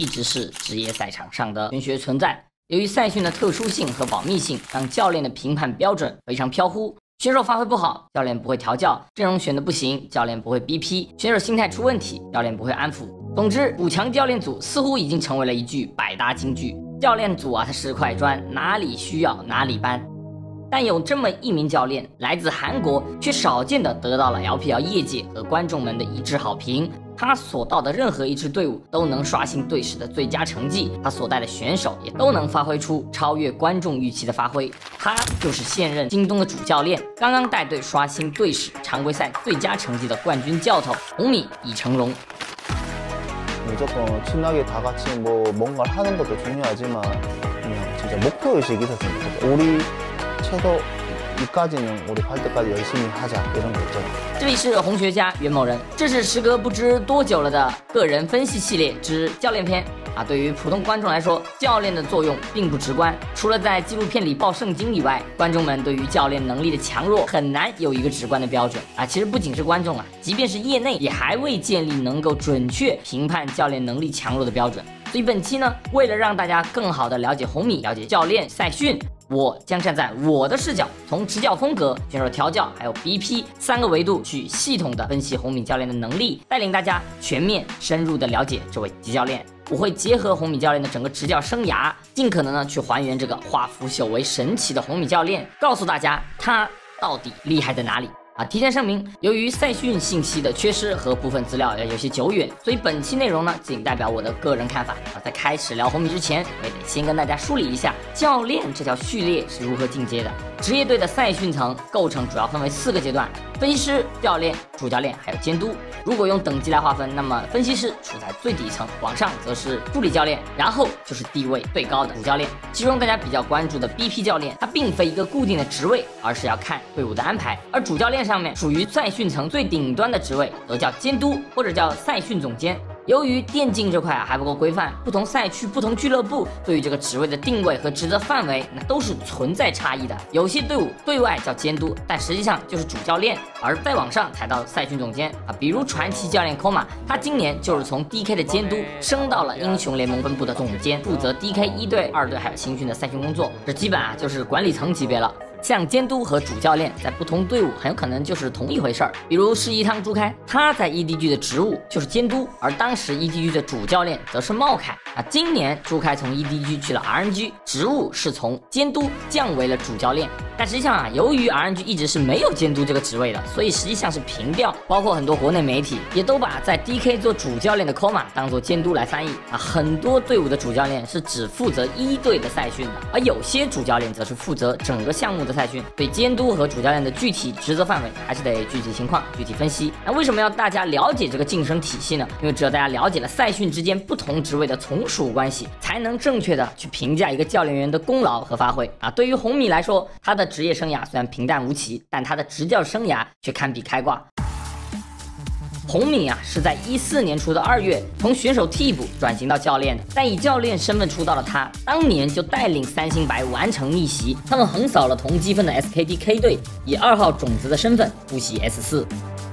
一直是职业赛场上的玄学存在。由于赛训的特殊性和保密性，让教练的评判标准非常飘忽。选手发挥不好，教练不会调教；阵容选的不行，教练不会 BP；选手心态出问题，教练不会安抚。总之，五强教练组似乎已经成为了一句百搭金句。教练组啊，它是块砖，哪里需要哪里搬。但有这么一名教练，来自韩国，却少见的得到了 LPL 业界和观众们的一致好评。他所到的任何一支队伍都能刷新队史的最佳成绩，他所带的选手也都能发挥出超越观众预期的发挥。他就是现任京东的主教练，刚刚带队刷新队史常规赛最佳成绩的冠军教头红米已成龙。무조건친하게다같이뭐뭔가하는것도중요하지만그냥진짜목표의식이있었으면좋겠어우리 최소 이까지는 우리 갈 때까지 열심히 하자 이런 거 있죠. 这里是红学家袁某人，这是时隔不知多久了的个人分析系列之教练篇啊。对于普通观众来说，教练的作用并不直观，除了在纪录片里报圣经以外，观众们对于教练能力的强弱很难有一个直观的标准啊。其实不仅是观众啊，即便是业内也还未建立能够准确评判教练能力强弱的标准。所以本期呢，为了让大家更好的了解红米，了解教练赛训。 我将站在我的视角，从执教风格、选手调教，还有 BP 三个维度去系统的分析红米教练的能力，带领大家全面深入的了解这位吉教练。我会结合红米教练的整个执教生涯，尽可能的去还原这个化腐朽为神奇的红米教练，告诉大家他到底厉害在哪里。啊，提前声明，由于赛训信息的缺失和部分资料要有些久远，所以本期内容呢仅代表我的个人看法。啊，在开始聊红米之前，我也得先跟大家梳理一下教练这条序列是如何进阶的。职业队的赛训层构成主要分为四个阶段：分析师、教练、主教练还有监督。如果用等级来划分，那么分析师处在最底层，往上则是助理教练，然后就是地位最高的主教练。其中大家比较关注的 BP 教练，他并非一个固定的职位，而是要看队伍的安排。而主教练上面属于赛训层最顶端的职位，则叫监督或者叫赛训总监。由于电竞这块啊还不够规范，不同赛区、不同俱乐部对于这个职位的定位和职责范围，那都是存在差异的。有些队伍对外叫监督，但实际上就是主教练，而再往上才到赛训总监啊。比如传奇教练 Koma，他今年就是从 DK 的监督升到了英雄联盟分部的总监，负责 DK 一队、二队还有新训的赛训工作，这基本啊就是管理层级别了。像监督和主教练在不同队伍很有可能就是同一回事儿。比如是一汤朱开，他在 EDG 的职务就是监督，而当时 EDG 的主教练则是茂凯啊。今年朱开从 EDG 去了 RNG，职务是从监督降为了主教练。但实际上啊，由于 RNG 一直是没有监督这个职位的，所以实际上是平调。包括很多国内媒体也都把在 DK 做主教练的 Koma 当做监督来翻译啊。很多队伍的主教练是只负责一队的赛训的，而有些主教练则是负责整个项目的赛训。对监督和主教练的具体职责范围，还是得具体情况具体分析。那为什么要大家了解这个晋升体系呢？因为只有大家了解了赛训之间不同职位的从属关系，才能正确的去评价一个教练员的功劳和发挥啊。对于红米来说，他的职业生涯虽然平淡无奇，但他的执教生涯却堪比开挂。洪敏啊，是在一四年初的二月从选手替补转型到教练的，但以教练身份出道的他，当年就带领三星白完成逆袭，他们横扫了同积分的 SKTK 队，以二号种子的身份复习 S 四。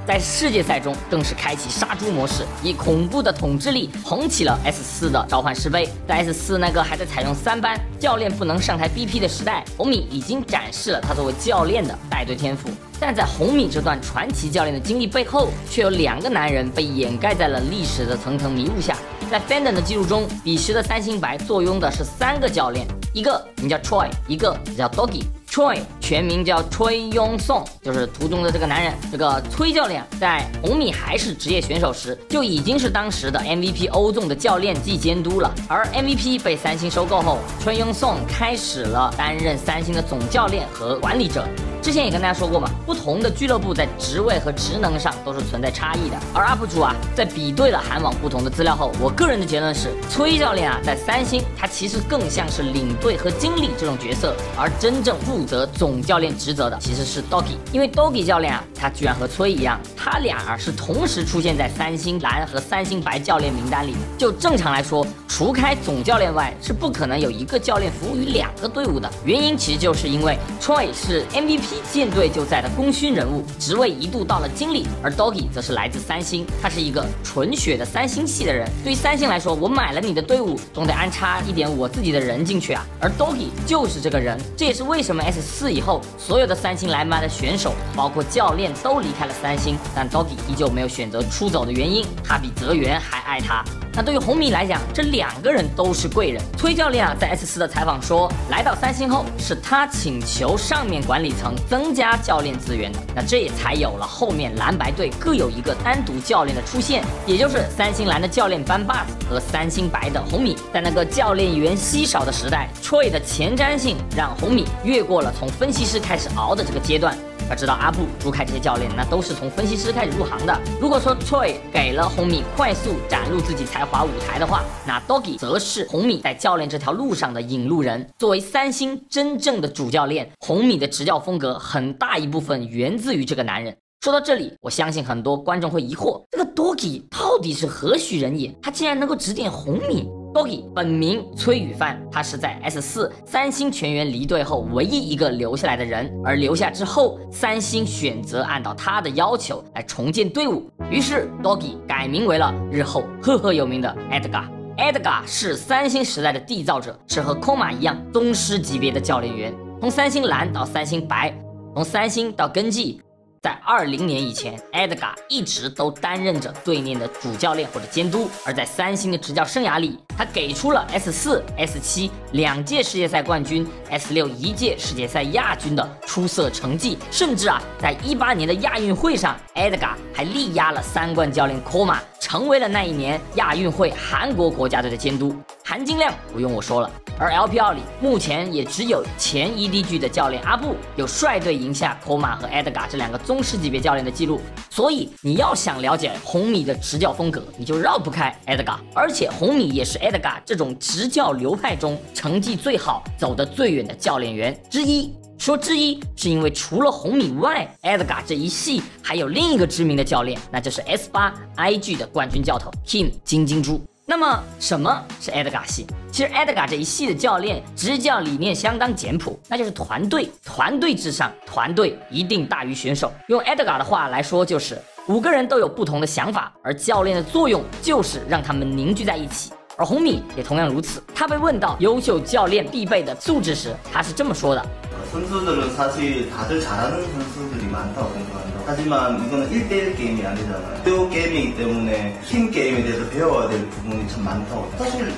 在世界赛中更是开启杀猪模式，以恐怖的统治力捧起了 S 四的召唤师杯。在 S 四那个还在采用三班教练不能上台 BP 的时代，红米已经展示了他作为教练的带队天赋。但在红米这段传奇教练的经历背后，却有两个男人被掩盖在了历史的层层迷雾下。在 Fandon 的记录中，彼时的三星白坐拥的是三个教练，一个名叫 Troy，一个叫 Doggy。Troy 全名叫崔庸宋，就是图中的这个男人。这个崔教练在红米还是职业选手时，就已经是当时的 MVP 欧纵的教练暨监督了。而 MVP 被三星收购后，崔庸宋开始了担任三星的总教练和管理者。之前也跟大家说过嘛，不同的俱乐部在职位和职能上都是存在差异的。而 UP 主啊，在比对了韩网不同的资料后，我个人的结论是，崔教练啊，在三星他其实更像是领队和经理这种角色，而真正负责总教练职责的其实是 Doggy。因为 Doggy 教练啊，他居然和崔一样，他俩啊是同时出现在三星蓝和三星白教练名单里。就正常来说。除开总教练外，是不可能有一个教练服务于两个队伍的。原因其实就是因为 Troy 是 MVP 舰队就在的功勋人物，职位一度到了经理，而 Doggy 则是来自三星，他是一个纯血的三星系的人。对于三星来说，我买了你的队伍，总得安插一点我自己的人进去啊。而 Doggy 就是这个人，这也是为什么 S 四以后后所有的三星来麦的选手，包括教练都离开了三星，但 Doggy 依旧没有选择出走的原因，他比泽源还爱他。那对于红米来讲，这两个人都是贵人。崔教练啊，在 S 四的采访说，来到三星后，是他请求上面管理层增加教练资源的。那这也才有了后面蓝白队各有一个单独教练的出现，也就是三星蓝的教练班霸子和三星白的红米。在那个教练员稀少的时代，Troy 的前瞻性让红米越过了从分析师开始熬的这个阶段。要知道阿布、朱凯这些教练，那都是从分析师开始入行的。如果说 Troy 给了红米快速展露自己才华舞台的话，那 Doggy 则是红米在教练这条路上的引路人。作为三星真正的主教练，红米的执教风格很大一部分源自于这个男人。说到这里，我相信很多观众会疑惑：这个 Doggy 到底是何许人也？他竟然能够指点红米？Doggy 本名崔宇范，他是在 S 四三星全员离队后唯一一个留下来的人。而留下之后，三星选择按照他的要求来重建队伍，于是 Doggy 改名为了日后赫赫有名的 Edgar。Edgar 是三星时代的缔造者，是和 Koma 一样宗师级别的教练员。从三星蓝到三星白，从三星到根基。在二零年以前，Edgar 一直都担任着对面的主教练或者监督。而在三星的执教生涯里，他给出了 S 四、S 七两届世界赛冠军、S 六一届世界赛亚军的出色成绩。甚至啊，在一八年的亚运会上，Edgar 还力压了三冠教练 Koma，成为了那一年亚运会韩国国家队的监督。含金量不用我说了。而 LPL 里目前也只有前 EDG 的教练阿布有率队赢下 Koma 和 Edgar 这两个宗师级别教练的记录，所以你要想了解红米的执教风格，你就绕不开 EDGA。而且红米也是 EDGA 这种执教流派中成绩最好、走得最远的教练员之一。说之一是因为除了红米外 EDGA 这一系还有另一个知名的教练，那就是 S8 IG 的冠军教头 Kim 金金珠。那么什么是 edga 系？其实 edga 这一系的教练执教理念相当简朴，那就是团队，团队至上，团队一定大于选手。用 edga 的话来说，就是五个人都有不同的想法，而教练的作用就是让他们凝聚在一起。而红米也同样如此。他被问到优秀教练必备的素质时，他是这么说的。 선수들은 사실 다들 잘하는 선수들이 많다고 생각합니다. 하지만 이거는 1대1 게임이 아니잖아요. 듀오 게임이기 때문에 팀 게임에 대해서 배워야 될 부분이 참 많다고. 사실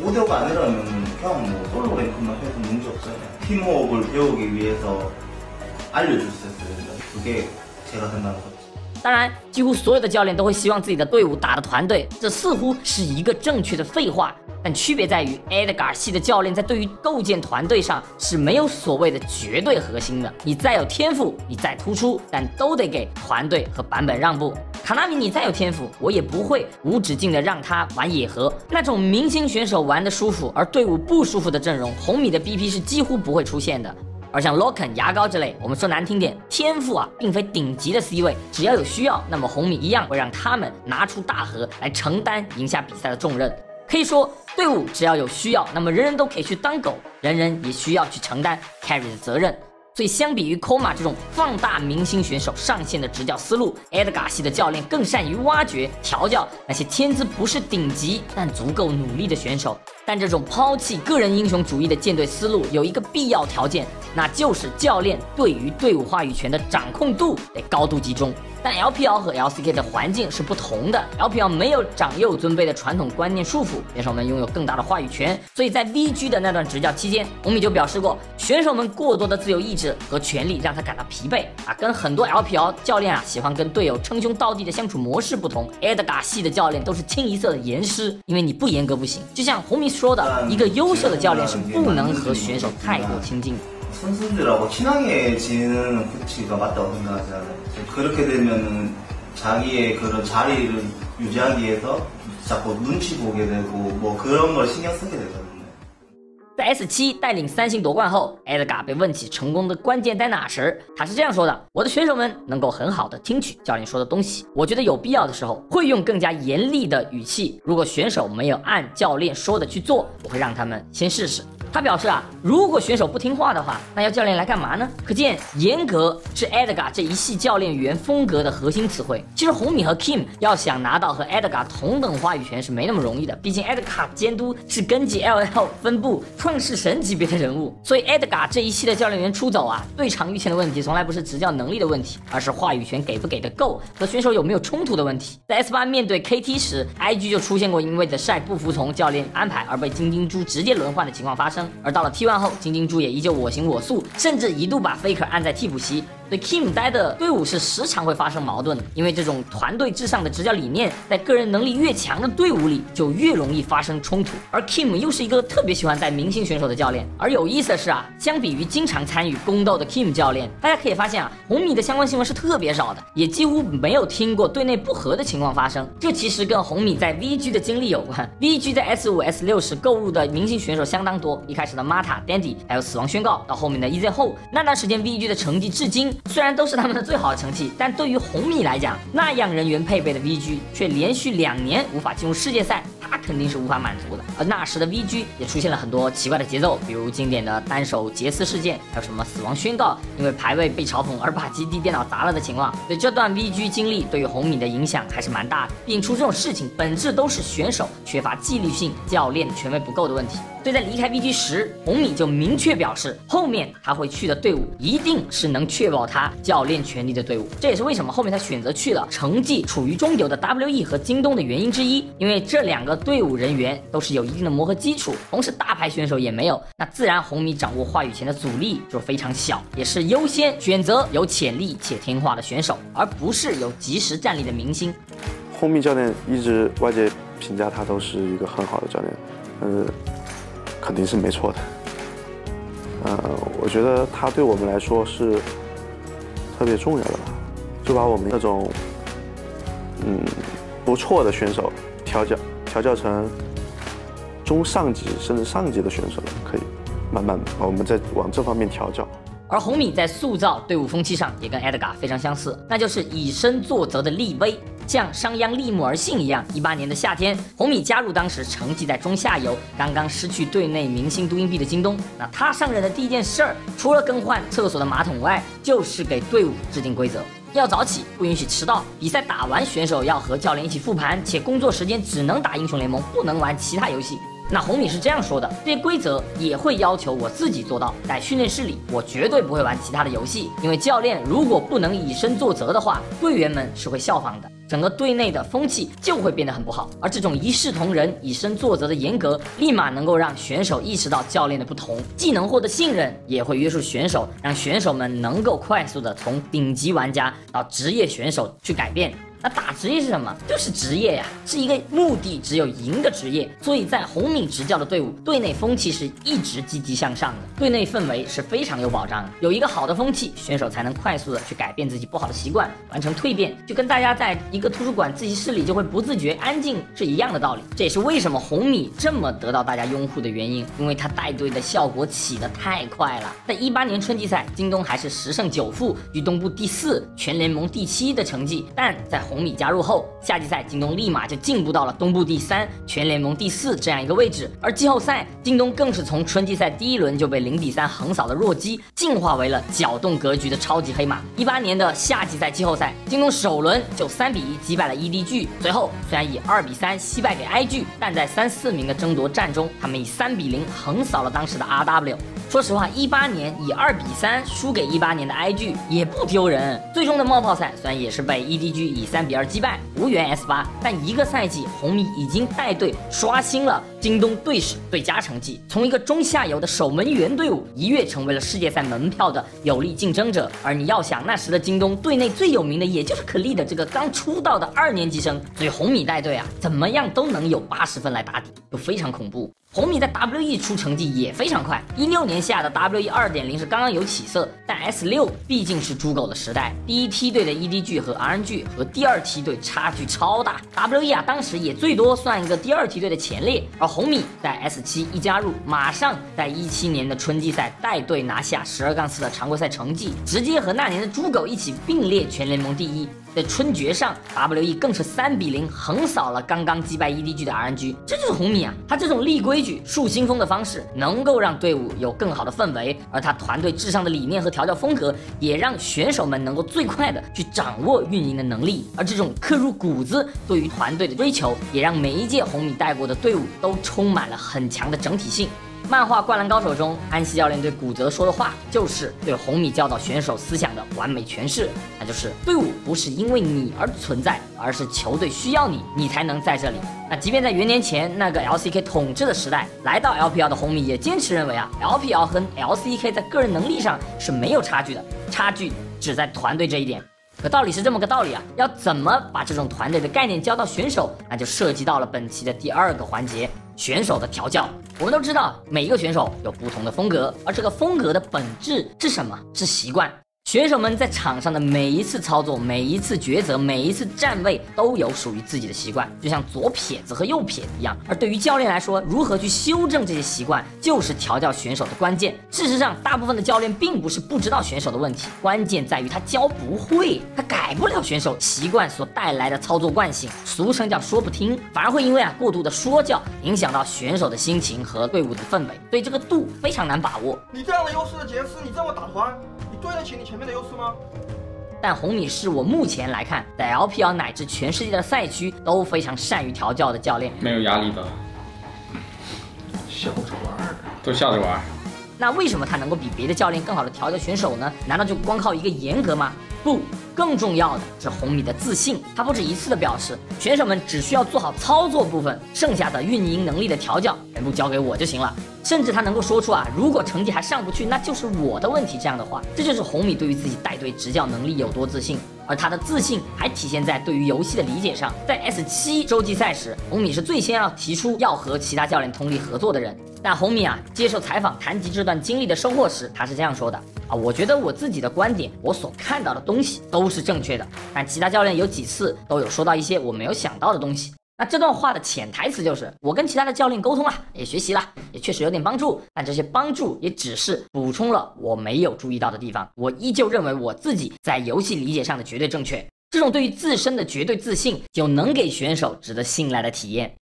5대5가 아니라면 그냥 뭐 솔로 랭크만 해도 문제 없어요. 팀워크를 배우기 위해서 알려줄 수 있어요. 그게 제가 생각하는 거죠. 当然，几乎所有的教练都会希望自己的队伍打的团队，这似乎是一个正确的废话。但区别在于，Edgar 系的教练在对于构建团队上是没有所谓的绝对核心的。你再有天赋，你再突出，但都得给团队和版本让步。卡纳米，你再有天赋，我也不会无止境的让他玩野核那种明星选手玩的舒服而队伍不舒服的阵容。红米的 BP 是几乎不会出现的。而像 Loken 牙膏之类，我们说难听点，天赋啊，并非顶级的 C 位，只要有需要，那么红米一样会让他们拿出大核来承担赢下比赛的重任。可以说，队伍只要有需要，那么人人都可以去当狗，人人也需要去承担 carry 的责任。所以，相比于 Koma 这种放大明星选手上限的执教思路，Edgar 系的教练更善于挖掘、调教那些天资不是顶级但足够努力的选手。但这种抛弃个人英雄主义的舰队思路有一个必要条件，那就是教练对于队伍话语权的掌控度得高度集中。但 LPL 和 LCK 的环境是不同的，LPL 没有长幼尊卑的传统观念束缚，选手们拥有更大的话语权。所以在 VG 的那段执教期间，红米就表示过，选手们过多的自由意志和权力让他感到疲惫啊。跟很多 LPL 教练啊喜欢跟队友称兄道弟的相处模式不同，Edgar 系的教练都是清一色的严师，因为你不严格不行。就像红米 说的，一个优秀的教练是不能和选手太过亲近的。 선수들하고 친하게 지내는 코치가 맞다고 생각하지 않아요. 그렇게 되면은 자기의 그런 자리를 유지하기 위해서 자꾸 눈치 보게 되고 뭐 그런 걸 신경 쓰게 되거든요. 在 S 七带领三星夺冠后，Edgar 被问起成功的关键在哪时，他是这样说的：“我的选手们能够很好的听取教练说的东西，我觉得有必要的时候会用更加严厉的语气。如果选手没有按教练说的去做，我会让他们先试试。”他表示啊，如果选手不听话的话，那要教练来干嘛呢？可见严格是 Edgar 这一系教练员风格的核心词汇。其实红米和 Kim 要想拿到和 Edgar 同等话语权是没那么容易的，毕竟 Edgar 监督是根据 LL 分部创世神级别的人物，所以 Edgar 这一系的教练员出走啊，最常遇见的问题从来不是执教能力的问题，而是话语权给不给的够和选手有没有冲突的问题。在 S 八面对 KT 时，IG 就出现过因为 The Shy 不服从教练安排而被金金猪直接轮换的情况发生。而到了 T1 后，金金猪也依旧我行我素，甚至一度把 Faker 按在替补席。对 Kim 待的队伍是时常会发生矛盾的，因为这种团队至上的执教理念，在个人能力越强的队伍里就越容易发生冲突。而 Kim 又是一个特别喜欢带明星选手的教练。而有意思的是啊，相比于经常参与宫斗的 Kim 教练，大家可以发现啊，红米的相关新闻是特别少的，也几乎没有听过队内不和的情况发生。这其实跟红米在 VG 的经历有关。VG 在 S 五、S 六时购入的明星选手相当多，一开始的 Mata、Dandy，还有死亡宣告，到后面的 EZ 后，那段时间 VG 的成绩至今。虽然都是他们的最好的成绩，但对于红米来讲，那样人员配备的 VG 却连续两年无法进入世界赛，他肯定是无法满足的。而那时的 VG 也出现了很多奇怪的节奏，比如经典的单手杰斯事件，还有什么死亡宣告，因为排位被嘲讽而把基地电脑砸了的情况。所以这段 VG 经历对于红米的影响还是蛮大的。并出这种事情，本质都是选手缺乏纪律性，教练权威不够的问题。所以在离开 VG 时，红米就明确表示，后面他会去的队伍一定是能确保他教练权利的队伍。这也是为什么后面他选择去了成绩处于中游的 WE 和京东的原因之一。因为这两个队伍人员都是有一定的磨合基础，同时大牌选手也没有，那自然红米掌握话语权的阻力就非常小，也是优先选择有潜力且听话的选手，而不是有及时战力的明星。红米教练一直外界评价他都是一个很好的教练，嗯。肯定是没错的，呃，我觉得它对我们来说是特别重要的吧，就把我们那种嗯不错的选手调教调教成中上级甚至上级的选手，可以慢慢我们再往这方面调教。而红米在塑造队伍风气上也跟 EDGA 非常相似，那就是以身作则的立威。像商鞅立木而信一样，一八年的夏天，红米加入当时成绩在中下游、刚刚失去队内明星杜英币的京东。那他上任的第一件事儿，除了更换厕所的马桶外，就是给队伍制定规则：要早起，不允许迟到；比赛打完，选手要和教练一起复盘，且工作时间只能打英雄联盟，不能玩其他游戏。那红米是这样说的：这些规则也会要求我自己做到，在训练室里，我绝对不会玩其他的游戏，因为教练如果不能以身作则的话，队员们是会效仿的。整个队内的风气就会变得很不好，而这种一视同仁、以身作则的严格，立马能够让选手意识到教练的不同，既能获得信任，也会约束选手，让选手们能够快速的从顶级玩家到职业选手去改变。那打职业是什么？就是职业呀，是一个目的只有赢的职业。所以在红米执教的队伍，队内风气是一直积极向上的，队内氛围是非常有保障的。有一个好的风气，选手才能快速的去改变自己不好的习惯，完成蜕变。就跟大家在一个图书馆自习室里就会不自觉安静是一样的道理。这也是为什么红米这么得到大家拥护的原因，因为他带队的效果起得太快了。在一八年春季赛，京东还是十胜九负，与东部第四、全联盟第七的成绩，但在红红米加入后，夏季赛京东立马就进步到了东部第三、全联盟第四这样一个位置。而季后赛，京东更是从春季赛第一轮就被零比三横扫的弱鸡，进化为了搅动格局的超级黑马。一八年的夏季赛季后赛，京东首轮就三比一击败了 EDG，随后虽然以二比三惜败给 IG，但在三四名的争夺战中，他们以三比零横扫了当时的 RW。说实话，一八年以二比三输给一八年的 IG 也不丢人。最终的冒泡赛虽然也是被 EDG 以三比二击败，无缘 S 八，但一个赛季红米已经带队刷新了京东队史最佳成绩，从一个中下游的守门员队伍一跃成为了世界赛门票的有力竞争者。而你要想，那时的京东队内最有名的也就是可立的这个刚出道的二年级生，所以红米带队啊，怎么样都能有八十分来打底，就非常恐怖。红米在 WE 出成绩也非常快，一六年下的 WE 二点零是刚刚有起色，但 S 六毕竟是猪狗的时代，第一梯队的 EDG 和 RNG 和第二梯队差距超大，WE 啊当时也最多算一个第二梯队的前列，而红米在 S 七一加入，马上在一七年的春季赛带队拿下十二杠四的常规赛成绩，直接和那年的猪狗一起并列全联盟第一。在春决上，WE 更是三比零横扫了刚刚击败 EDG 的 RNG，这就是红米啊！他这种立规矩、树新风的方式，能够让队伍有更好的氛围，而他团队至上的理念和调教风格，也让选手们能够最快的去掌握运营的能力。而这种刻入骨子对于团队的追求，也让每一届红米带过的队伍都充满了很强的整体性。漫画《灌篮高手》中，安西教练对古泽说的话，就是对红米教导选手思想的完美诠释。那就是队伍不是因为你而存在，而是球队需要你，你才能在这里。那即便在元年前那个 LCK 统治的时代，来到 LPL 的红米也坚持认为啊，LPL 和 LCK 在个人能力上是没有差距的，差距只在团队这一点。可道理是这么个道理啊，要怎么把这种团队的概念教到选手，那就涉及到了本期的第二个环节。选手的调教，我们都知道，每一个选手有不同的风格，而这个风格的本质是什么？是习惯。选手们在场上的每一次操作、每一次抉择、每一次站位，都有属于自己的习惯，就像左撇子和右撇子一样。而对于教练来说，如何去修正这些习惯，就是调教选手的关键。事实上，大部分的教练并不是不知道选手的问题，关键在于他教不会，他改不了选手习惯所带来的操作惯性，俗称叫说不听，反而会因为啊过度的说教，影响到选手的心情和队伍的氛围。所以这个度非常难把握。你这样的优势的杰斯，你这么打团，对得起你前？面的优势吗？但红米是我目前来看，在 LPL 乃至全世界的赛区都非常善于调教的教练，没有压力的，笑着玩，都笑着玩。那为什么他能够比别的教练更好的调教选手呢？难道就光靠一个严格吗？不，更重要的是红米的自信。他不止一次的表示，选手们只需要做好操作部分，剩下的运营能力的调教全部交给我就行了。甚至他能够说出啊，如果成绩还上不去，那就是我的问题。这样的话，这就是红米对于自己带队执教能力有多自信。而他的自信还体现在对于游戏的理解上。在 S 七洲际赛时，红米是最先要提出要和其他教练通力合作的人。但红米啊，接受采访谈及这段经历的收获时，他是这样说的啊，我觉得我自己的观点，我所看到的东西都是正确的。但其他教练有几次都有说到一些我没有想到的东西。那这段话的潜台词就是，我跟其他的教练沟通了，也学习了，也确实有点帮助，但这些帮助也只是补充了我没有注意到的地方。我依旧认为我自己在游戏理解上的绝对正确。这种对于自身的绝对自信，就能给选手值得信赖的体验。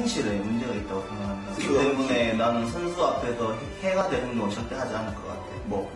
행실에 문제가 있다고 생각합니다 그 때문에 나는 선수 앞에서 해가될행동을 절대 하지 않을 것 같아 뭐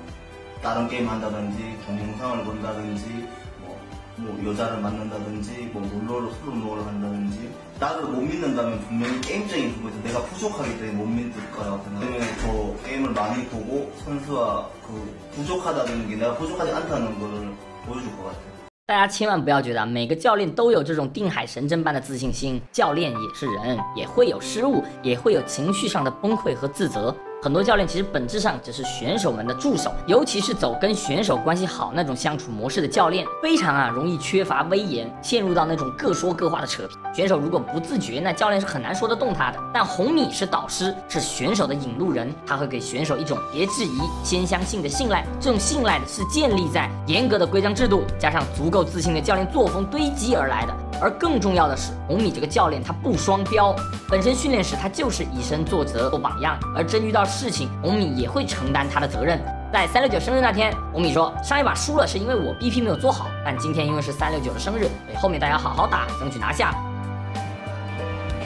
다른 게임 한다든지 동영상을 본다든지뭐여자를 만난다든지 뭐 놀러술먹으러 간다든지 나를 못 믿는다면 분명히 게임적인 부분에서 내가 부족하기 때문에 못 믿을 거라고 생각해서게임을 많이 보고 선수와 그 부족하다는 게 내가 부족하지 않다는거를보여줄 것 같아요 大家千万不要觉得每个教练都有这种定海神针般的自信心，教练也是人，也会有失误，也会有情绪上的崩溃和自责。很多教练其实本质上只是选手们的助手，尤其是走跟选手关系好那种相处模式的教练，非常啊容易缺乏威严，陷入到那种各说各话的扯皮。选手如果不自觉，那教练是很难说得动他的。但红米是导师，是选手的引路人，他会给选手一种别质疑、先相信的信赖。这种信赖是建立在严格的规章制度加上足够自信的教练作风堆积而来的。而更重要的是，红米这个教练他不双标，本身训练时他就是以身作则做榜样，而真遇到事情，红米也会承担他的责任。在三六九生日那天，红米说上一把输了是因为我 BP 没有做好，但今天因为是三六九的生日，所以后面大家好好打，争取拿下。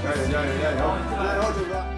加油加油加油！加油九哥！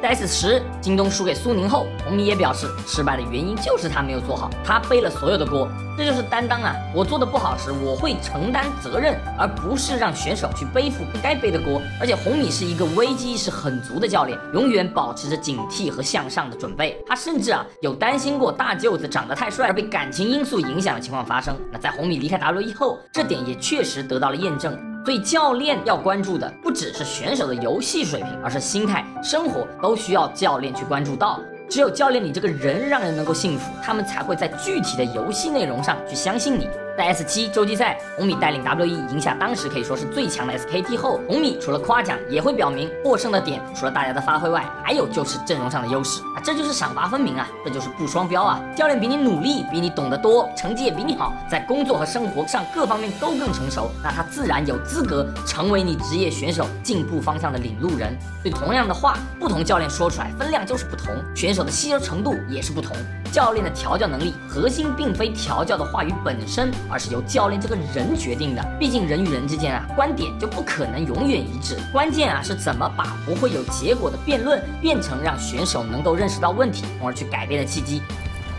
在 S 十，京东输给苏宁后，红米也表示，失败的原因就是他没有做好，他背了所有的锅，这就是担当啊！我做的不好时，我会承担责任，而不是让选手去背负不该背的锅。而且红米是一个危机意识很足的教练，永远保持着警惕和向上的准备。他甚至啊有担心过大舅子长得太帅而被感情因素影响的情况发生。那在红米离开 WE 后，这点也确实得到了验证。所以教练要关注的不只是选手的游戏水平，而是心态、生活都需要教练去关注到。只有教练你这个人让人能够信服，他们才会在具体的游戏内容上去相信你。在 S 七洲际赛，红米带领 WE 赢下当时可以说是最强的 SKT 后，红米除了夸奖，也会表明获胜的点，除了大家的发挥外，还有就是阵容上的优势啊。这就是赏罚分明啊，这就是不双标啊！教练比你努力，比你懂得多，成绩也比你好，在工作和生活上各方面都更成熟，那他自然有资格成为你职业选手进步方向的领路人。对同样的话，不同教练说出来分量就是不同，选手的吸收程度也是不同。教练的调教能力核心并非调教的话语本身，而是由教练这个人决定的。毕竟人与人之间啊，观点就不可能永远一致。关键啊是怎么把不会有结果的辩论变成让选手能够认识到问题，从而去改变的契机。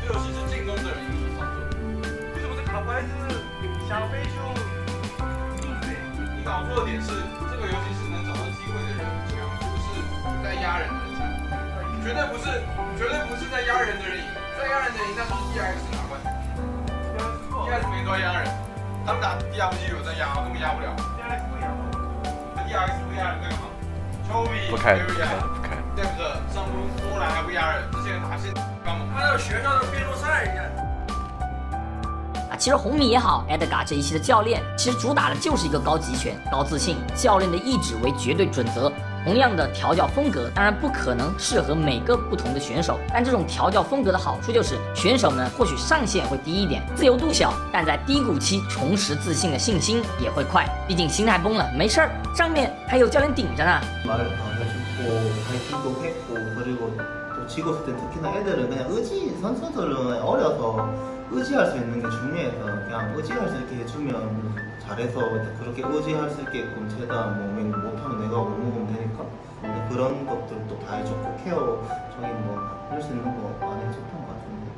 这游戏是进攻的人应该上手。为什么这卡牌是想飞就你搞错的点是，这个游戏是能找到机会的人强，不是在压人的人强。绝对不是，绝对不是在压人的人赢。在压人的赢，那就是 DX 拿冠军。DX 没抓压人，他们打 DRG 有在压，根本压不了。DX 不压吗？DX 不压人这个吗？丘比不开不开不开对不对？上路波兰还不压人，这些人打线刚猛。他有学校的辩论赛，一样。啊，其实红米也好，Edgar 这一期的教练，其实主打的就是一个高级权、高自信，教练的意志为绝对准则。同样的调教风格，当然不可能适合每个不同的选手，但这种调教风格的好处就是，选手们或许上限会低一点，自由度小，但在低谷期重拾自信的信心也会快。毕竟心态崩了，没事儿，上面还有教练顶着呢。 말을 다 해주고 파이팅도 했고 그리고 또 지고 있을 땐 특히나 애들은 그냥 의지 선수들은 어려서 의지할 수 있는 게 중요해서 그냥 의지할 수 있게 해주면 잘해서 그렇게 의지할 수 있게끔 최대한 뭐 맹- 못하면 내가 못 먹으면 되니까 근데 그런 것들도 다 해줬고 케어 저기 뭐할 수 있는 거 많이 해줬던 것 같은데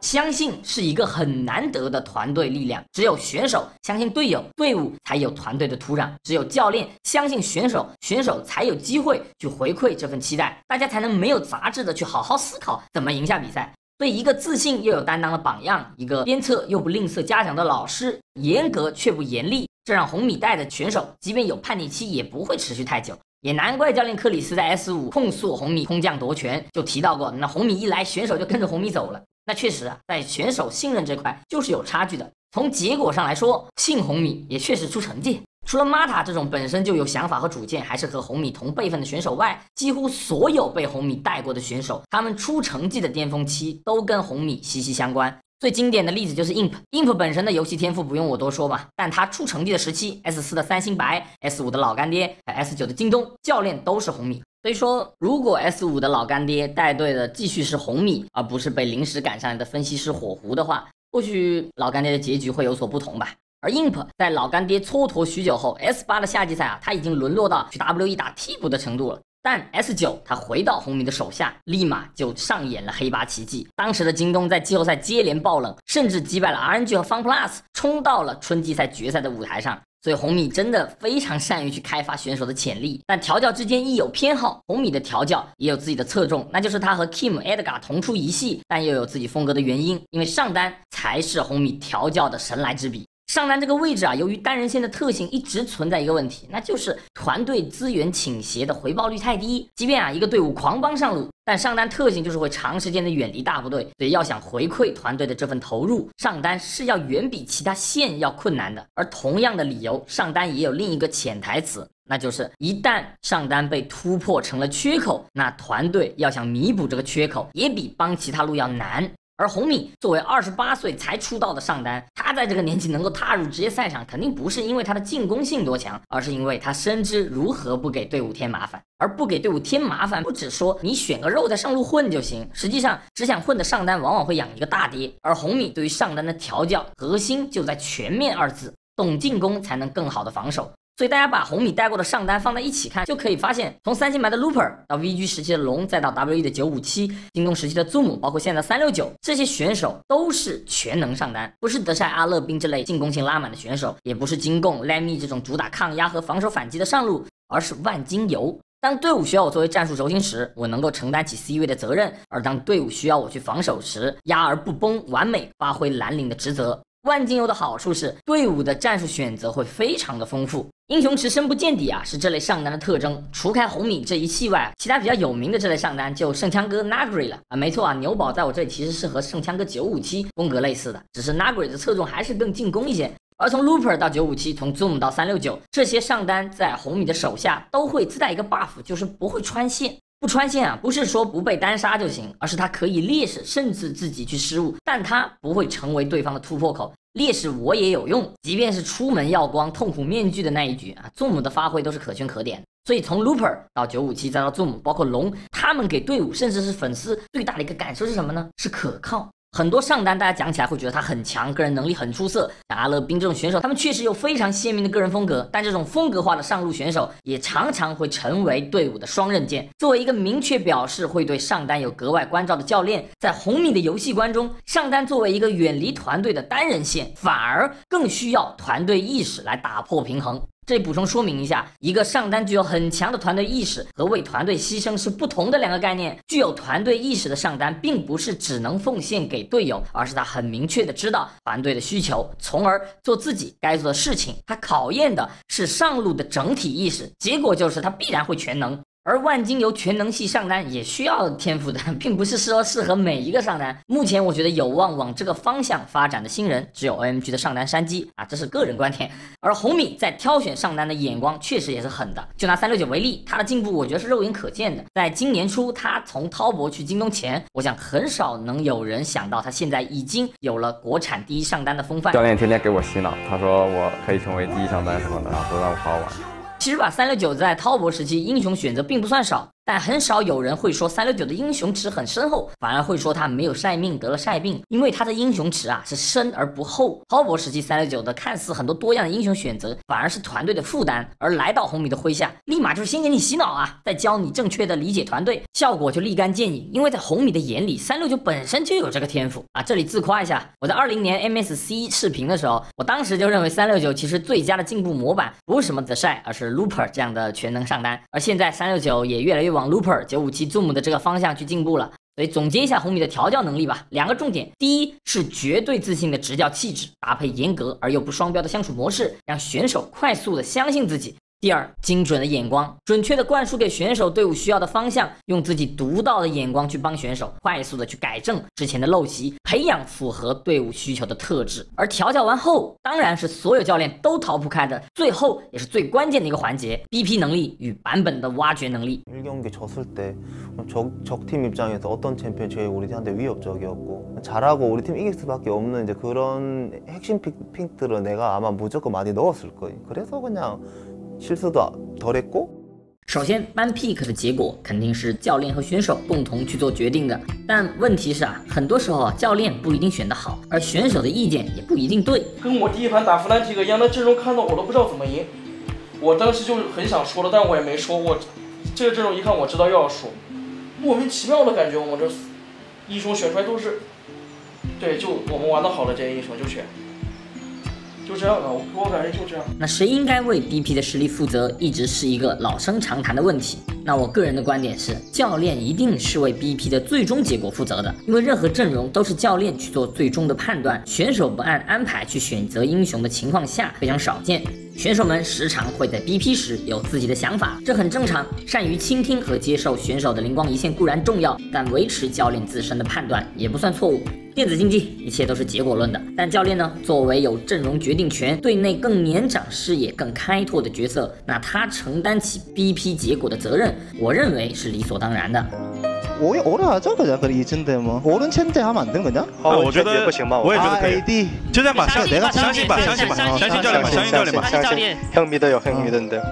相信是一个很难得的团队力量，只有选手相信队友，队伍才有团队的土壤；只有教练相信选手，选手才有机会去回馈这份期待，大家才能没有杂质的去好好思考怎么赢下比赛。对一个自信又有担当的榜样，一个鞭策又不吝啬嘉奖的老师，严格却不严厉，这让红米带的选手，即便有叛逆期，也不会持续太久。 也难怪教练克里斯在 S 五控诉红米空降夺权，就提到过，那红米一来，选手就跟着红米走了。那确实啊，在选手信任这块就是有差距的。从结果上来说，信红米也确实出成绩。除了 Mata 这种本身就有想法和主见，还是和红米同辈分的选手外，几乎所有被红米带过的选手，他们出成绩的巅峰期都跟红米息息相关。最经典的例子就是 Imp，Imp 本身的游戏天赋不用我多说吧，但他出成绩的时期，S 四的三星白，S 五的老干爹，S 九的京东，教练都是红米。所以说，如果 S 五的老干爹带队的继续是红米，而不是被临时赶上来的分析师火狐的话，或许老干爹的结局会有所不同吧。而 Imp 在老干爹蹉跎许久后，S 八的夏季赛啊，他已经沦落到去 WE 打替补的程度了。但 S 九他回到红米的手下，立马就上演了黑八奇迹。当时的京东在季后赛接连爆冷，甚至击败了 RNG 和 FunPlus，冲到了春季赛决赛的舞台上。所以红米真的非常善于去开发选手的潜力，但调教之间亦有偏好。红米的调教也有自己的侧重，那就是他和 Kim Edgar 同出一系，但又有自己风格的原因。因为上单才是红米调教的神来之笔。上单这个位置啊，由于单人线的特性一直存在一个问题，那就是团队资源倾斜的回报率太低。即便啊一个队伍狂帮上路，但上单特性就是会长时间的远离大部队，所以要想回馈团队的这份投入，上单是要远比其他线要困难的。而同样的理由，上单也有另一个潜台词，那就是一旦上单被突破成了缺口，那团队要想弥补这个缺口，也比帮其他路要难。而红米作为二十八岁才出道的上单，他在这个年纪能够踏入职业赛场，肯定不是因为他的进攻性多强，而是因为他深知如何不给队伍添麻烦。而不给队伍添麻烦，不只说你选个肉在上路混就行，实际上只想混的上单往往会养一个大爹。而红米对于上单的调教核心就在全面二字，懂进攻才能更好的防守。所以大家把红米带过的上单放在一起看，就可以发现，从三星牌的 Looper 到 VG 时期的龙，再到 WE 的九五七，京东时期的 Zoom，包括现在三六九，这些选手都是全能上单，不是德赛阿勒宾这类进攻性拉满的选手，也不是金贡 Lamy 这种主打抗压和防守反击的上路，而是万金油。当队伍需要我作为战术轴心时，我能够承担起 C 位的责任；而当队伍需要我去防守时，压而不崩，完美发挥蓝领的职责。万金油的好处是，队伍的战术选择会非常的丰富。英雄池深不见底啊，是这类上单的特征。除开红米这一系外，其他比较有名的这类上单就圣枪哥 Nagri 了啊。没错啊，牛宝在我这里其实是和圣枪哥九五七风格类似的，只是 Nagri 的侧重还是更进攻一些。而从 Looper 到九五七，从 Zoom 到三六九，这些上单在红米的手下都会自带一个 buff，就是不会穿线。不穿线啊，不是说不被单杀就行，而是他可以劣势，甚至自己去失误，但他不会成为对方的突破口。劣势我也有用，即便是出门耀光、痛苦面具的那一局啊，Zoom 的发挥都是可圈可点。所以从 Looper 到九五七再到 Zoom，包括龙，他们给队伍甚至是粉丝最大的一个感受是什么呢？是可靠。很多上单大家讲起来会觉得他很强，个人能力很出色。像阿勒宾这种选手，他们确实有非常鲜明的个人风格，但这种风格化的上路选手也常常会成为队伍的双刃剑。作为一个明确表示会对上单有格外关照的教练，在红米的游戏观中，上单作为一个远离团队的单人线，反而更需要团队意识来打破平衡。这里补充说明一下，一个上单具有很强的团队意识和为团队牺牲是不同的两个概念。具有团队意识的上单，并不是只能奉献给队友，而是他很明确的知道团队的需求，从而做自己该做的事情。他考验的是上路的整体意识，结果就是他必然会全能。而万金油全能系上单也需要天赋的，并不是说适合每一个上单。目前我觉得有望往这个方向发展的新人，只有 OMG 的上单山鸡啊，这是个人观点。而红米在挑选上单的眼光确实也是狠的。就拿三六九为例，他的进步我觉得是肉眼可见的。在今年初，他从滔博去京东前，我想很少能有人想到他现在已经有了国产第一上单的风范。教练天天给我洗脑，他说我可以成为第一上单什么的，然后都让我好好玩。其实吧，三六九在滔博时期英雄选择并不算少。但很少有人会说三六九的英雄池很深厚，反而会说他没有晒命得了晒病，因为他的英雄池啊是深而不厚。滔博时期三六九的看似很多多样的英雄选择，反而是团队的负担，而来到红米的麾下，立马就是先给你洗脑啊，再教你正确的理解团队，效果就立竿见影。因为在红米的眼里，三六九本身就有这个天赋啊。这里自夸一下，我在二零年 MSC 视频的时候，我当时就认为三六九其实最佳的进步模板不是什么 The shy，而是 Looper 这样的全能上单。而现在三六九也越来越往 Looper 九五七 Zoom 的这个方向去进步了，所以总结一下红米的调教能力吧。两个重点，第一是绝对自信的执教气质，搭配严格而又不双标的相处模式，让选手快速的相信自己。第二，精准的眼光，准确的灌输给选手队伍需要的方向，用自己独到的眼光去帮选手快速的去改正之前的陋习，培养符合队伍需求的特质。而调教完后，当然是所有教练都逃不开的，最后也是最关键的一个环节：BP 能力与版本的挖掘能力。일경기졌을때적적팀입장에서어떤챔피언제일우리한테위협적이었고잘하고우리팀이길수밖에없는이제그런핵심픽들을내가아마무조건많이넣었을거예요그래서그냥 실수도덜했고 首先，ban pick 的结果肯定是教练和选手共同去做决定的，但问题是啊，很多时候啊，教练不一定选得好，而选手的意见也不一定对。跟我第一盘打弗兰提克一样，那阵容看到我都不知道怎么赢。我当时就是很想说了，但我也没说。我这个阵容一看，我知道又要输，莫名其妙的感觉。我们这英雄选出来都是，对，就我们玩的好的这些英雄就选。就这样的，我我感觉就这样。那谁应该为 BP 的实力负责，一直是一个老生常谈的问题。那我个人的观点是，教练一定是为 BP 的最终结果负责的，因为任何阵容都是教练去做最终的判断，选手不按安排去选择英雄的情况下非常少见。选手们时常会在 BP 时有自己的想法，这很正常。善于倾听和接受选手的灵光一现固然重要，但维持教练自身的判断也不算错误。电子竞技一切都是结果论的，但教练呢，作为有阵容决定权、队内更年长、视野更开拓的角色，那他承担起 BP 结果的责任，我认为是理所当然的。我오래하죠그냥그이쯤되면오른챔대하면안되그냥我觉得，我也觉得可以。就这样吧，相信吧，相信吧，相信吧，相信教练吧，相信教练吧，相信형믿어요형믿는데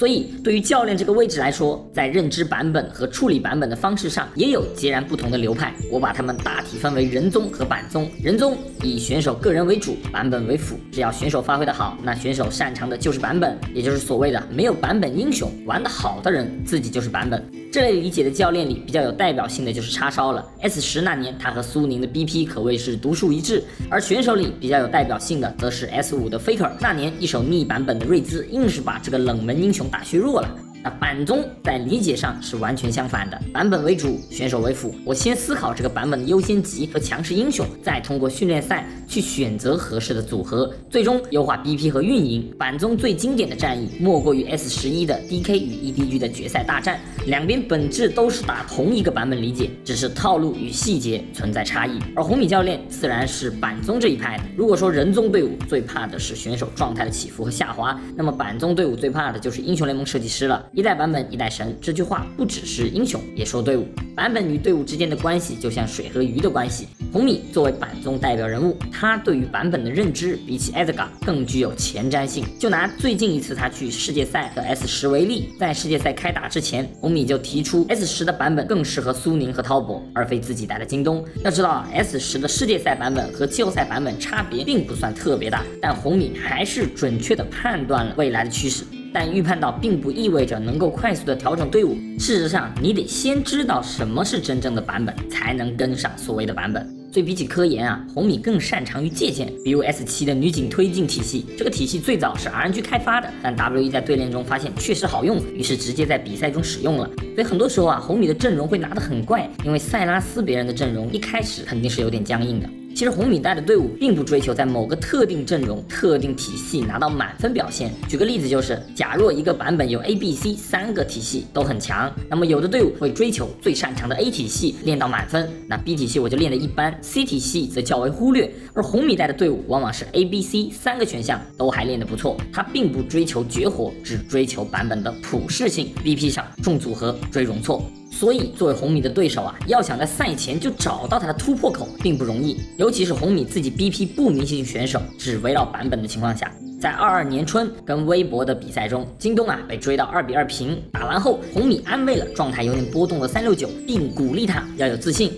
所以，对于教练这个位置来说，在认知版本和处理版本的方式上，也有截然不同的流派。我把他们大体分为人宗和板宗。人宗以选手个人为主，版本为辅。只要选手发挥的好，那选手擅长的就是版本，也就是所谓的没有版本英雄，玩得好的人自己就是版本。这类理解的教练里，比较有代表性的就是叉烧了。S 十那年，他和苏宁的 BP 可谓是独树一帜。而选手里比较有代表性的，则是 S 五的 Faker。那年一手逆版本的瑞兹，硬是把这个冷门英雄。打虚弱了。那版中在理解上是完全相反的，版本为主，选手为辅。我先思考这个版本的优先级和强势英雄，再通过训练赛去选择合适的组合，最终优化 BP 和运营。版中最经典的战役莫过于 S 十一的 DK 与 EDG 的决赛大战，两边本质都是打同一个版本理解，只是套路与细节存在差异。而红米教练自然是板宗这一派的。如果说人宗队伍最怕的是选手状态的起伏和下滑，那么板宗队伍最怕的就是英雄联盟设计师了。一代版本一代神这句话不只是英雄，也说队伍。版本与队伍之间的关系就像水和鱼的关系。红米作为板中代表人物，他对于版本的认知比起艾泽嘎更具有前瞻性。就拿最近一次他去世界赛和 S 十为例，在世界赛开打之前，红米就提出 S 十的版本更适合苏宁和滔博，而非自己带的京东。要知道，S 十的世界赛版本和季后赛版本差别并不算特别大，但红米还是准确的判断了未来的趋势。但预判到并不意味着能够快速的调整队伍。事实上，你得先知道什么是真正的版本，才能跟上所谓的版本。所以比起科研啊，红米更擅长于借鉴，比如 S 七的女警推进体系。这个体系最早是 RNG 开发的，但 WE 在对练中发现确实好用，于是直接在比赛中使用了。所以很多时候啊，红米的阵容会拿得很怪，因为塞拉斯别人的阵容一开始肯定是有点僵硬的。其实红米带的队伍并不追求在某个特定阵容、特定体系拿到满分表现。举个例子，就是假若一个版本有 A、B、C 三个体系都很强，那么有的队伍会追求最擅长的 A 体系练到满分，那 B 体系我就练得一般，C 体系则较为忽略。而红米带的队伍往往是 A、B、C 三个选项都还练得不错，他并不追求绝活，只追求版本的普适性。BP 上重组合追容错。所以作为红米的对手啊，要想在赛前就找到他的突破口并不容易，尤其是红米自己 BP 不明星选手，只围绕版本的情况下。在二二年春跟微博的比赛中，京东啊被追到二比二平，打完后，红米安慰了状态有点波动的三六九，并鼓励他要有自信。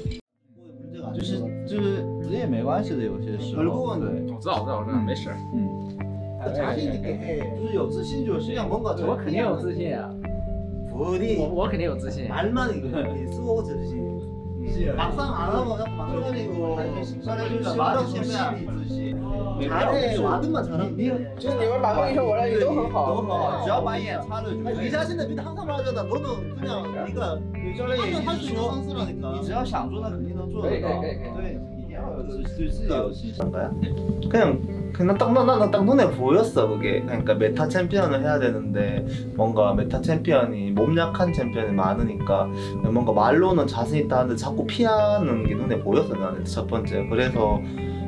就是就是，人也没关系的，有些时候。我知道，我知道，我知道，没事。嗯，自信，就是有自信就行。我肯定有自信啊。어디我我肯定有自信。말만이거쓰고저지 막상안하고자꾸망설이고설해줄수말없이있듯이잘해와든만잘하면其实你们把英雄我认为都很好，都很好，只要把眼擦了就。你자신의밑에항상말하잖아너는그냥네가教练也是说，你只要想做，那肯定能做得到。对，一定 네. 그냥 그냥 딱나나딱 눈에 보였어 그게. 그러니까 메타 챔피언을 해야 되는데 뭔가 메타 챔피언이 몸 약한 챔피언이 많으니까 뭔가 말로는 자신 있다는데 자꾸 피하는 게 눈에 보였어 나는 첫 번째. 그래서.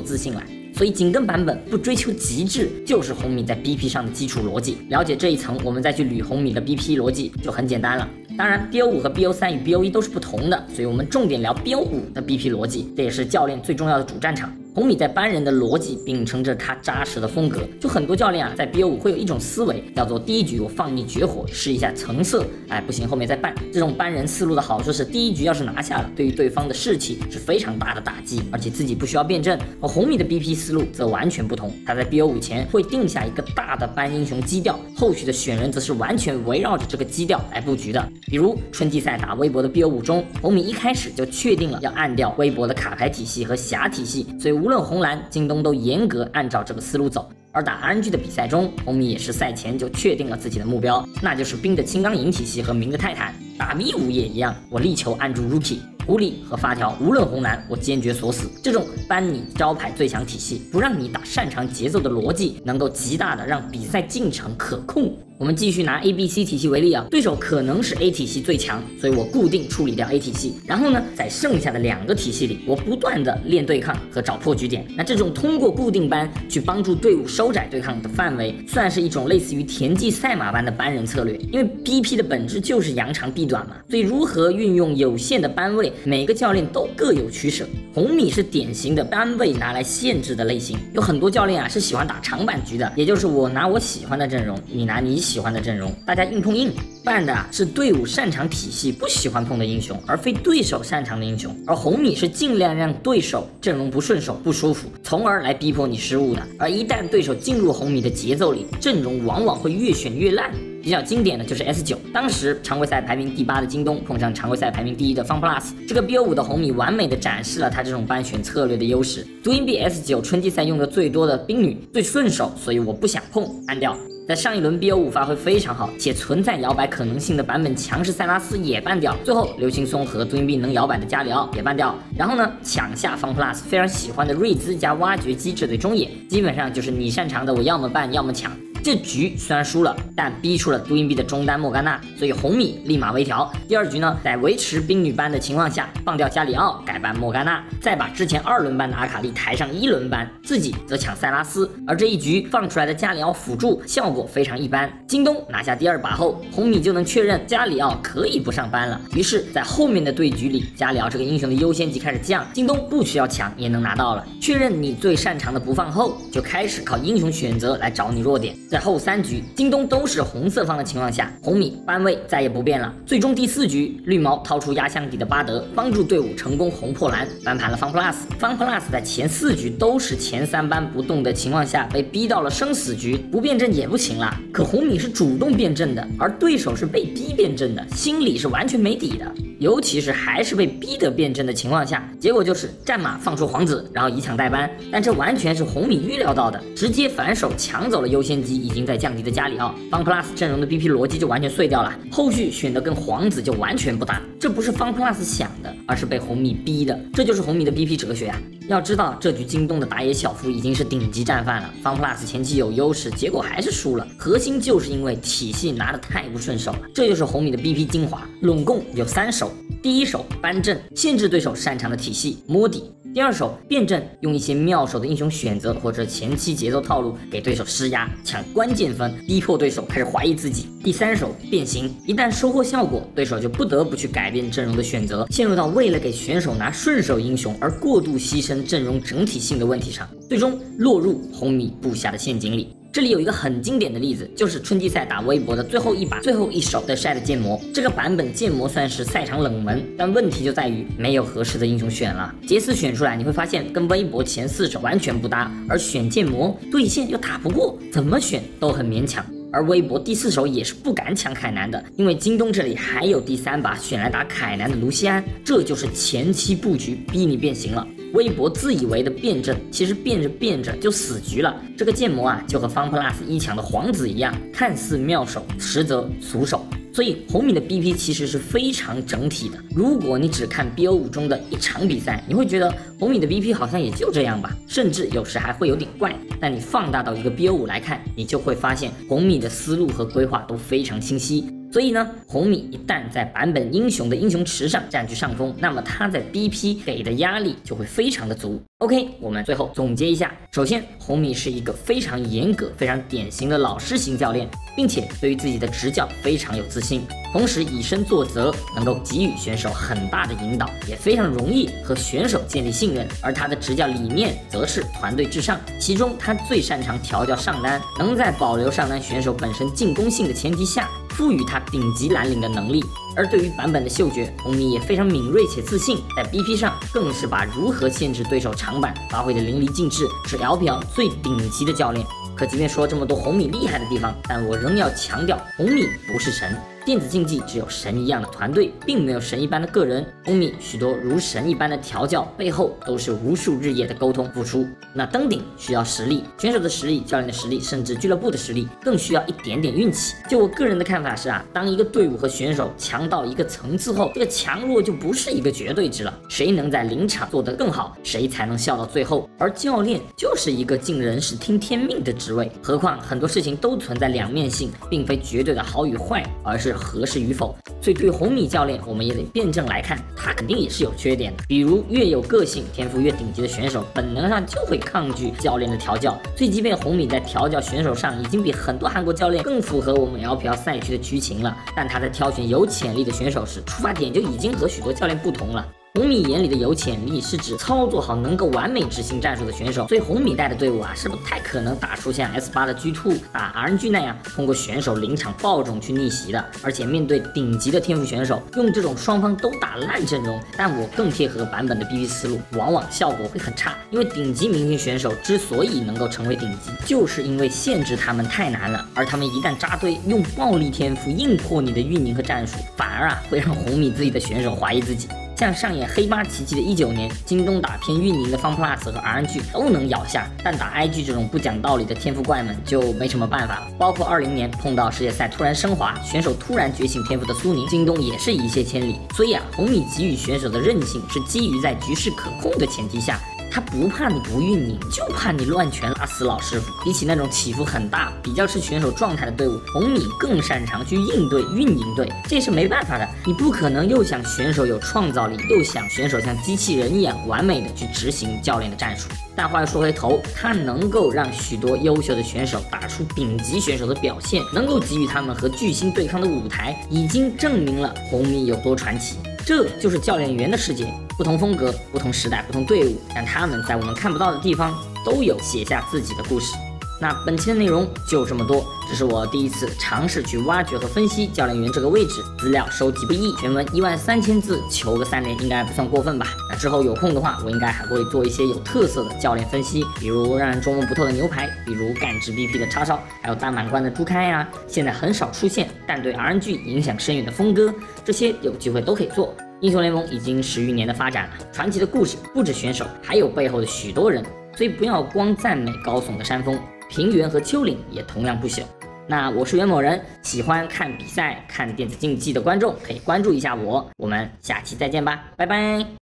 自信来。所以紧跟版本不追求极致，就是红米在 BP 上的基础逻辑。了解这一层，我们再去捋红米的 BP 逻辑就很简单了。当然，BO 五和 BO 三与 BO 一都是不同的，所以我们重点聊 BO 五的 BP 逻辑，这也是教练最重要的主战场。红米在班人的逻辑秉承着他扎实的风格，就很多教练啊，在 BO 五会有一种思维，叫做第一局我放你绝活试一下成色，哎不行后面再办。这种班人思路的好处是，第一局要是拿下了，对于对方的士气是非常大的打击，而且自己不需要辩证。而红米的 BP 思路则完全不同，他在 BO 五前会定下一个大的班英雄基调，后续的选人则是完全围绕着这个基调来布局的。比如春季赛打微博的 BO 五中，红米一开始就确定了要按掉微博的卡牌体系和侠体系，所以无论红蓝，京东都严格按照这个思路走。而打 RNG 的比赛中，红米也是赛前就确定了自己的目标，那就是冰的青钢影体系和明的泰坦。打迷雾也一样，我力求按住 Rookie。狐狸和发条，无论红蓝，我坚决锁死。这种搬你招牌最强体系，不让你打擅长节奏的逻辑，能够极大的让比赛进程可控。我们继续拿 A、B、C 体系为例啊，对手可能是 A 体系最强，所以我固定处理掉 A 体系，然后呢，在剩下的两个体系里，我不断的练对抗和找破局点。那这种通过固定班去帮助队伍收窄对抗的范围，算是一种类似于田忌赛马般的班人策略。因为 BP 的本质就是扬长避短嘛，所以如何运用有限的班位，每个教练都各有取舍。红米是典型的班位拿来限制的类型，有很多教练啊是喜欢打长板局的，也就是我拿我喜欢的阵容，你拿你。喜欢的阵容，大家硬碰硬办的是队伍擅长体系不喜欢碰的英雄，而非对手擅长的英雄。而红米是尽量让对手阵容不顺手不舒服，从而来逼迫你失误的。而一旦对手进入红米的节奏里，阵容往往会越选越烂。比较经典的就是 S 九，当时常规赛排名第八的京东碰上常规赛排名第一的 FunPlus，这个 BO 五的红米完美的展示了他这种班选策略的优势。独赢 B S 九春季赛用的最多的冰女最顺手，所以我不想碰，按掉。在上一轮 BO 五发挥非常好，且存在摇摆可能性的版本强势塞拉斯也办掉，最后刘青松和杜云碧能摇摆的加里奥也办掉，然后呢抢下方 plus 非常喜欢的瑞兹加挖掘机这对中野，基本上就是你擅长的，我要么办要么抢。这局虽然输了，但逼出了杜英碧的中单莫甘娜，所以红米立马微调。第二局呢，在维持冰女班的情况下，放掉加里奥，改办莫甘娜，再把之前二轮班的阿卡丽抬上一轮班，自己则抢塞拉斯。而这一局放出来的加里奥辅助效果非常一般。京东拿下第二把后，红米就能确认加里奥可以不上班了。于是，在后面的对局里，加里奥这个英雄的优先级开始降，京东不需要抢也能拿到了。确认你最擅长的不放后，就开始靠英雄选择来找你弱点。在后三局，京东都是红色方的情况下，红米班位再也不变了。最终第四局，绿毛掏出压箱底的巴德，帮助队伍成功红破蓝，翻盘了方 plus。方 plus 在前四局都是前三班不动的情况下，被逼到了生死局，不变阵也不行了。可红米是主动变阵的，而对手是被逼变阵的，心里是完全没底的。尤其是还是被逼得变阵的情况下，结果就是战马放出皇子，然后以抢代班。但这完全是红米预料到的，直接反手抢走了优先级，已经在降低的加里奥。方 plus 阵容的 BP 逻辑就完全碎掉了，后续选的跟皇子就完全不搭。这不是方 plus 想的，而是被红米逼的。这就是红米的 BP 哲学啊！要知道这局京东的打野小夫已经是顶级战犯了，方 plus 前期有优势，结果还是输了。核心就是因为体系拿的太不顺手了。这就是红米的 BP 精华，拢共有三手。第一手扳阵，限制对手擅长的体系摸底；第二手变阵，用一些妙手的英雄选择或者前期节奏套路给对手施压，抢关键分，逼迫对手开始怀疑自己；第三手变形，一旦收获效果，对手就不得不去改变阵容的选择，陷入到为了给选手拿顺手英雄而过度牺牲阵容整体性的问题上，最终落入红米布下的陷阱里。这里有一个很经典的例子，就是春季赛打微博的最后一把、最后一手的晒的剑魔。这个版本剑魔算是赛场冷门，但问题就在于没有合适的英雄选了。杰斯选出来，你会发现跟微博前四手完全不搭，而选剑魔对线又打不过，怎么选都很勉强。而微博第四手也是不敢抢凯南的，因为京东这里还有第三把选来打凯南的卢锡安，这就是前期布局逼你变形了。微博自以为的辩证，其实变着变着就死局了。这个建模啊，就和方 plus 一强的皇子一样，看似妙手，实则俗手。所以红米的 BP 其实是非常整体的。如果你只看 BO 五中的一场比赛，你会觉得红米的 BP 好像也就这样吧，甚至有时还会有点怪。但你放大到一个 BO 五来看，你就会发现红米的思路和规划都非常清晰。所以呢，红米一旦在版本英雄的英雄池上占据上风，那么它在 BP 给的压力就会非常的足。OK，我们最后总结一下，首先红米是一个非常严格、非常典型的老师型教练，并且对于自己的执教非常有自信，同时以身作则，能够给予选手很大的引导，也非常容易和选手建立信任。而他的执教理念则是团队至上，其中他最擅长调教上单，能在保留上单选手本身进攻性的前提下。赋予他顶级蓝领的能力，而对于版本的嗅觉，红米也非常敏锐且自信，在 BP 上更是把如何限制对手长板发挥的淋漓尽致，是 LPL 最顶级的教练。可即便说这么多红米厉害的地方，但我仍要强调，红米不是神。电子竞技只有神一样的团队，并没有神一般的个人。欧米许多如神一般的调教背后，都是无数日夜的沟通付出。那登顶需要实力，选手的实力、教练的实力，甚至俱乐部的实力，更需要一点点运气。就我个人的看法是啊，当一个队伍和选手强到一个层次后，这个强弱就不是一个绝对值了。谁能在临场做得更好，谁才能笑到最后。而教练就是一个尽人事听天命的职位，何况很多事情都存在两面性，并非绝对的好与坏，而是。合适与否，所以对红米教练，我们也得辩证来看，他肯定也是有缺点的。比如越有个性、天赋越顶级的选手，本能上就会抗拒教练的调教。所以，即便红米在调教选手上已经比很多韩国教练更符合我们 LPL 赛区的剧情了，但他在挑选有潜力的选手时，出发点就已经和许多教练不同了。红米眼里的有潜力是指操作好、能够完美执行战术的选手，所以红米带的队伍啊是不太可能打出像 S 八的 G Two 打 RNG 那样通过选手临场爆种去逆袭的。而且面对顶级的天赋选手，用这种双方都打烂阵容，但我更贴合版本的 BP 思路，往往效果会很差。因为顶级明星选手之所以能够成为顶级，就是因为限制他们太难了，而他们一旦扎堆用暴力天赋硬破你的运营和战术，反而啊会让红米自己的选手怀疑自己。像上演黑八奇迹的一九年，京东打偏运营的 FunPlus 和 RNG 都能咬下，但打 IG 这种不讲道理的天赋怪们就没什么办法了。包括二零年碰到世界赛突然升华，选手突然觉醒天赋的苏宁，京东也是一泻千里。所以啊，红米给予选手的韧性是基于在局势可控的前提下。他不怕你不运营，就怕你乱拳打死老师傅。比起那种起伏很大、比较吃选手状态的队伍，红米更擅长去应对运营队，这是没办法的。你不可能又想选手有创造力，又想选手像机器人一样完美的去执行教练的战术。但话又说回头，他能够让许多优秀的选手打出顶级选手的表现，能够给予他们和巨星对抗的舞台，已经证明了红米有多传奇。这就是教练员的世界，不同风格、不同时代、不同队伍，但他们在我们看不到的地方都有写下自己的故事。那本期的内容就这么多，这是我第一次尝试去挖掘和分析教练员这个位置，资料收集不易，全文一万三千字，求个三连应该不算过分吧？那之后有空的话，我应该还会做一些有特色的教练分析，比如让人捉摸不透的牛排，比如干直 BP 的叉烧，还有大满贯的朱开呀，现在很少出现，但对 RNG 影响深远的峰哥，这些有机会都可以做。英雄联盟已经十余年的发展了，传奇的故事不止选手，还有背后的许多人，所以不要光赞美高耸的山峰。平原和丘陵也同样不朽。那我是袁某人，喜欢看比赛、看电子竞技的观众可以关注一下我。我们下期再见吧，拜拜。